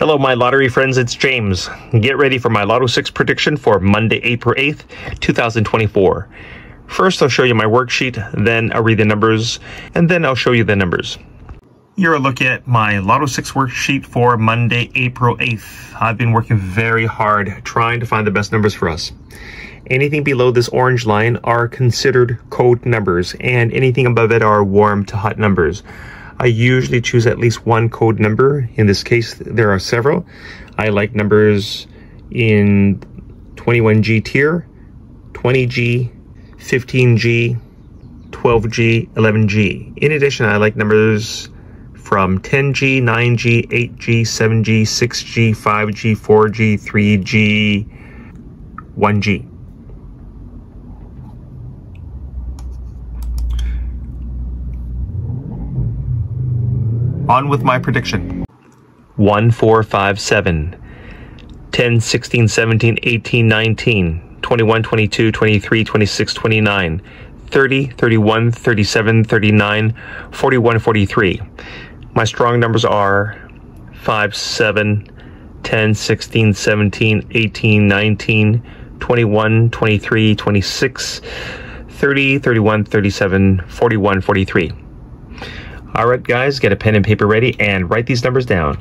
Hello, my lottery friends, it's James. Get ready for my Lotto 6 prediction for Monday, April 8th, 2024. First, I'll show you my worksheet, then I'll read the numbers, and then I'll show you the numbers. Here a look at my Lotto 6 worksheet for Monday, April 8th. I've been working very hard trying to find the best numbers for us. Anything below this orange line are considered code numbers, and anything above it are warm to hot numbers. I usually choose at least one code number. In this case, there are several. I like numbers in 21G tier, 20G, 15G, 12G, 11G. In addition, I like numbers from 10G, 9G, 8G, 7G, 6G, 5G, 4G, 3G, 1G. On with my prediction. 1, 4, 5, 7, 10, 16, 17, 18, 19, 21, 22, 23, 26, 29, 30, 31, 37, 39, 41, 43. My strong numbers are 5, 7, 10, 16, 17, 18, 19, 21, 23, 26, 30, 31, 37, 41, 43. All right, guys, get a pen and paper ready and write these numbers down.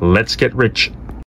Let's get rich.